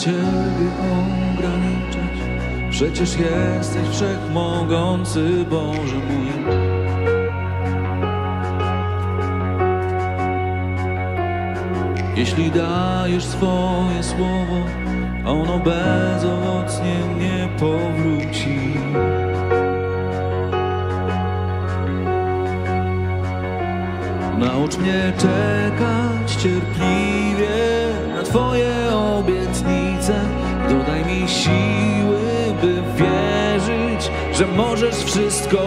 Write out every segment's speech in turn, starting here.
Ciebie ograniczać. Przecież jesteś wszechmogący Boże mój. Jeśli dajesz swoje słowo, ono bezowocnie nie powróci. Naucz mnie czekać cierpliwie na Twoje obietnice. Dodaj mi siły, by wierzyć, że możesz wszystko.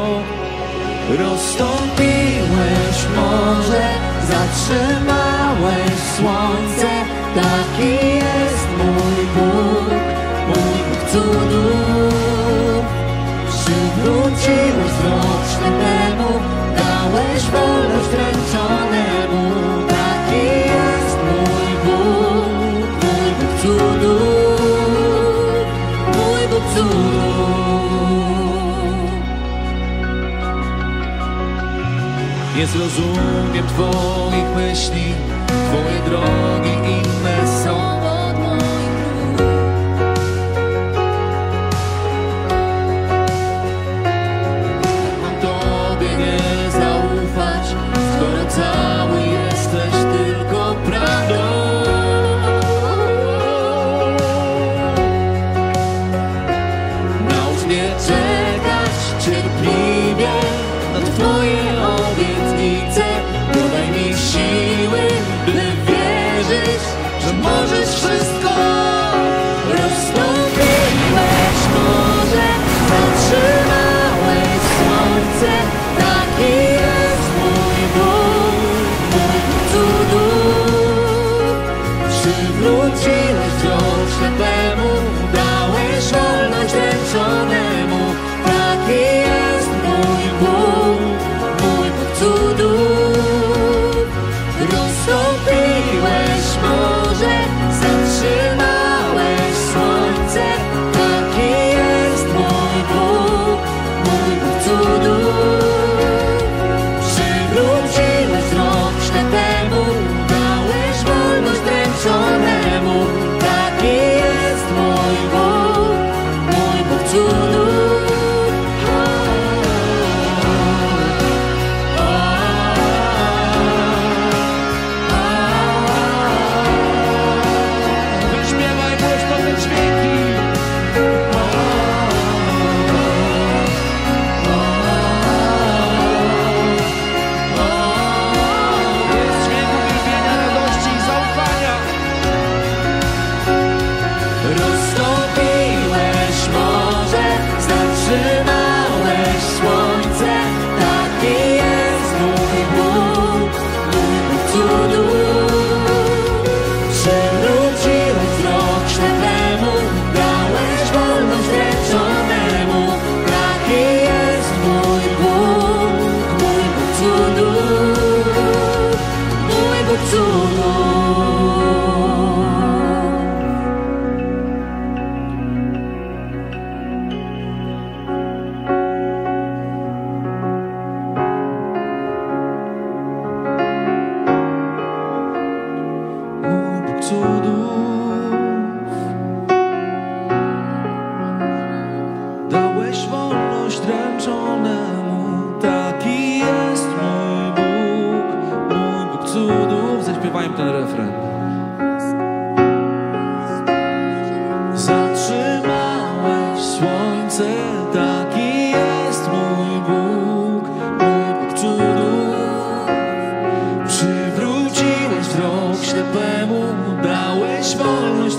Rozstąpiłeś morze, zatrzymałeś słońce. Taki jest mój Bóg, mój Bóg cudów. Przywróciłeś Nie zrozumiem Twoich myśli, Taki jest mój Bóg. Mój Bóg cudów Zaśpiewajmy ten refren. Zatrzymałeś słońce. Taki jest mój Bóg. Mój Bóg cudów. Przywróciłeś wzrok ślepemu, dałeś wolność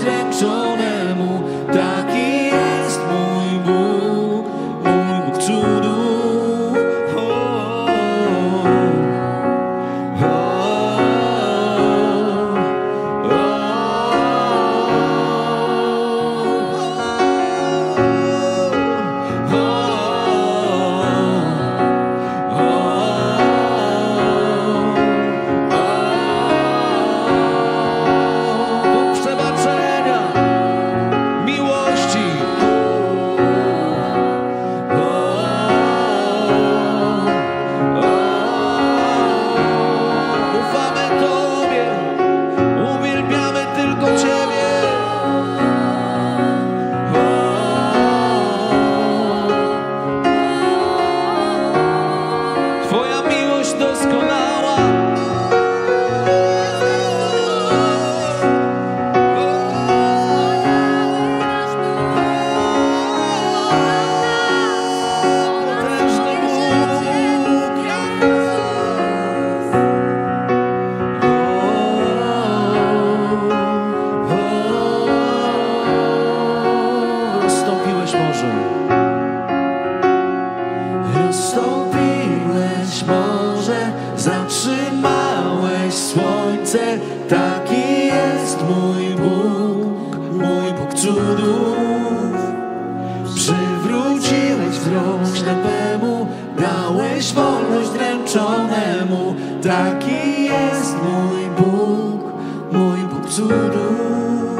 taki jest mój Bóg, mój Bóg cudów,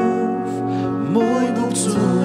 mój Bóg cudów.